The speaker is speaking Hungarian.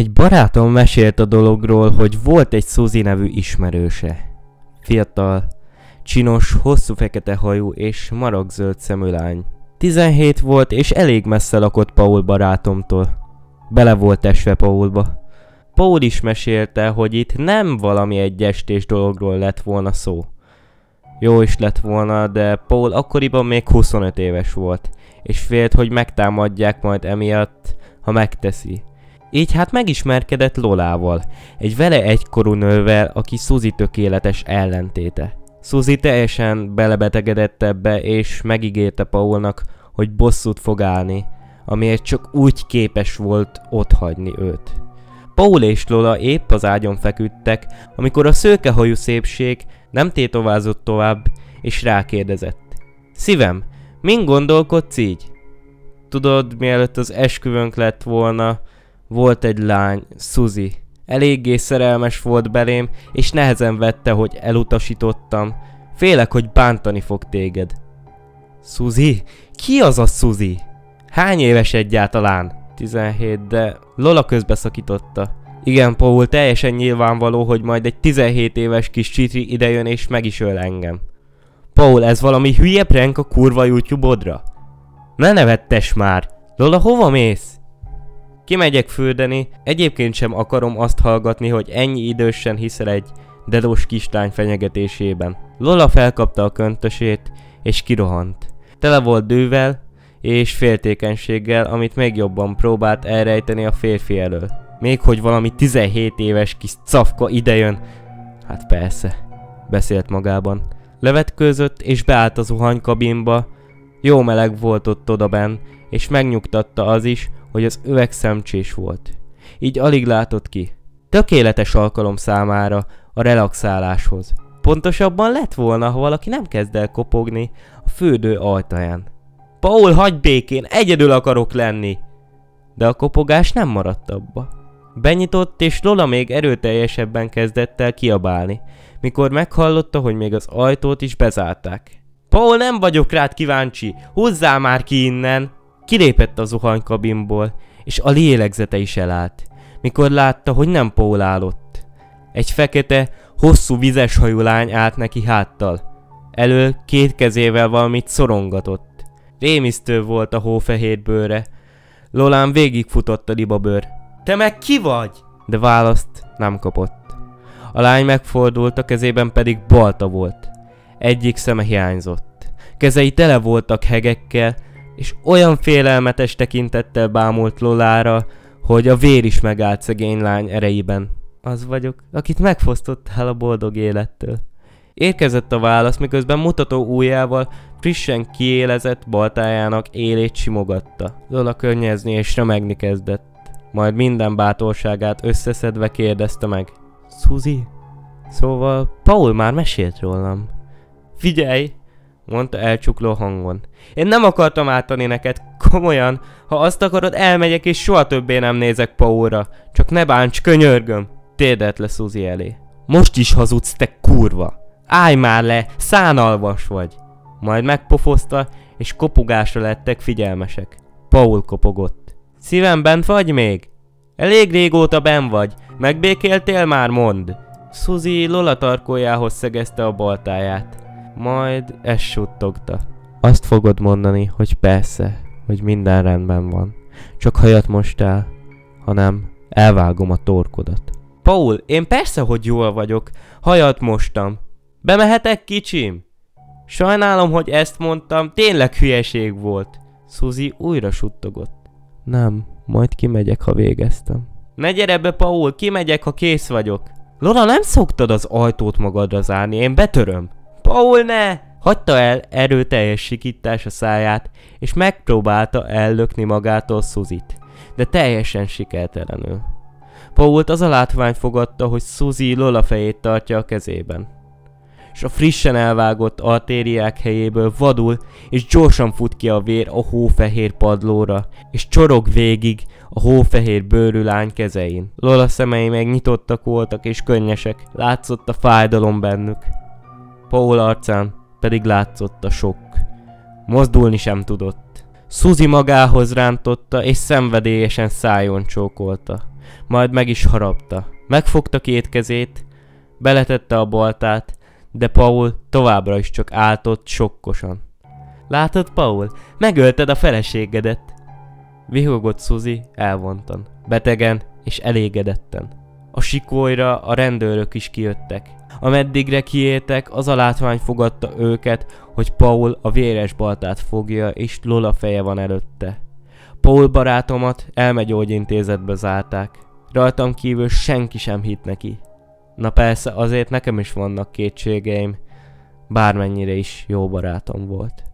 Egy barátom mesélt a dologról, hogy volt egy Suzy nevű ismerőse. Fiatal, csinos, hosszú fekete hajú és maragzöld szemű lány. 17 volt és elég messze lakott Paul barátomtól. Bele volt esve Paulba. Paul is mesélte, hogy itt nem valami egy estés dologról lett volna szó. Jó is lett volna, de Paul akkoriban még 25 éves volt, és félt, hogy megtámadják majd emiatt, ha megteszi. Így hát megismerkedett Lolával, egy vele egykorú nővel, aki Suzy tökéletes ellentéte. Suzy teljesen belebetegedett ebbe, és megígérte Paulnak, hogy bosszút fog állni, amiért csak úgy képes volt otthagyni őt. Paul és Lola épp az ágyon feküdtek, amikor a szőkehajú szépség nem tétovázott tovább, és rákérdezett. Szívem, min gondolkodsz így? Tudod, mielőtt az esküvőnk lett volna, volt egy lány, Suzy. Eléggé szerelmes volt belém, és nehezen vette, hogy elutasítottam. Félek, hogy bántani fog téged. Suzy? Ki az a Suzy? Hány éves egyáltalán? 17, de Lola közbeszakította. Igen, Paul, teljesen nyilvánvaló, hogy majd egy 17 éves kis csitri idejön és meg is öl engem. Paul, ez valami hülye prank a kurva YouTube-odra? Ne nevettes már! Lola, hova mész? Kimegyek fürdeni, egyébként sem akarom azt hallgatni, hogy ennyi idősen hiszel egy dedós kislány fenyegetésében. Lola felkapta a köntösét, és kirohant. Tele volt dővel és féltékenységgel, amit még jobban próbált elrejteni a férfi elől. Még hogy valami 17 éves kis cafka idejön. Hát persze, beszélt magában. Levetkőzött és beállt a zuhanykabinba. Jó meleg volt ott odaben, és megnyugtatta az is, hogy az üveg szemcsés volt. Így alig látott ki. Tökéletes alkalom számára a relaxáláshoz. Pontosabban lett volna, ha valaki nem kezd el kopogni a fürdő ajtaján. Paul, hagyj békén, egyedül akarok lenni! De a kopogás nem maradt abba. Benyitott, és Lola még erőteljesebben kezdett el kiabálni, mikor meghallotta, hogy még az ajtót is bezárták. Paul, nem vagyok rád kíváncsi! Húzzál már ki innen! Kilépett a zuhanykabinból, és a lélegzete is elállt, mikor látta, hogy nem Paul állott. Egy fekete, hosszú vizes hajú lány állt neki háttal. Elől két kezével valamit szorongatott. Rémisztő volt a hófehér bőre. Lolán végigfutott a libabőr. Te meg ki vagy? De választ nem kapott. A lány megfordult, a kezében pedig balta volt. Egyik szeme hiányzott. Kezei tele voltak hegekkel, és olyan félelmetes tekintettel bámult Lolára, hogy a vér is megállt szegény lány erejében. Az vagyok, akit megfosztottál a boldog élettől. Érkezett a válasz, miközben mutató ujjával frissen kiélezett baltájának élét simogatta. Lola könnyezni és remegni kezdett. Majd minden bátorságát összeszedve kérdezte meg. Suzy? Szóval Paul már mesélt rólam. Figyelj! mondta elcsukló hangon. Én nem akartam átadni neked, komolyan. Ha azt akarod, elmegyek és soha többé nem nézek Paulra. Csak ne bánts, könyörgöm. Térdelt le Suzy elé. Most is hazudsz, te kurva. Állj már le, szánalvas vagy. Majd megpofozta, és kopogásra lettek figyelmesek. Paul kopogott. Szívem bent vagy még? Elég régóta ben vagy. Megbékéltél már, mond. Suzy Lola tarkójához szegezte a baltáját. Majd ezt suttogta. Azt fogod mondani, hogy persze, hogy minden rendben van. Csak hajat mostál, hanem elvágom a torkodat. Paul, én persze, hogy jól vagyok. Hajat mostam. Bemehetek, kicsim? Sajnálom, hogy ezt mondtam, tényleg hülyeség volt. Suzy újra suttogott. Nem, majd kimegyek, ha végeztem. Ne gyere be, Paul, kimegyek, ha kész vagyok. Lola, nem szoktad az ajtót magadra zárni, én betöröm. Paul, ne! Hagyta el erőteljes sikítás a száját, és megpróbálta ellökni magától Szuzit, de teljesen sikertelenül. Pault az a látvány fogadta, hogy Suzy Lola fejét tartja a kezében. És a frissen elvágott artériák helyéből vadul és gyorsan fut ki a vér a hófehér padlóra, és csorog végig a hófehér bőrű lány kezein. Lola szemei meg nyitottak voltak és könnyesek, látszott a fájdalom bennük. Paul arcán pedig látszott a sok. Mozdulni sem tudott. Suzy magához rántotta és szenvedélyesen szájon csókolta. majd meg is harapta. Megfogta két kezét, beletette a baltát, de Paul továbbra is csak áltott sokkosan. Látod, Paul? Megölted a feleségedet! Vihogott Suzy elvontan, betegen és elégedetten. A sikolyra a rendőrök is kijöttek. Ameddigre kiértek, az a látvány fogadta őket, hogy Paul a véres baltát fogja, és Lola feje van előtte. Paul barátomat elmegyógyintézetbe zárták. Rajtam kívül senki sem hitt neki. Na persze, azért nekem is vannak kétségeim, bármennyire is jó barátom volt.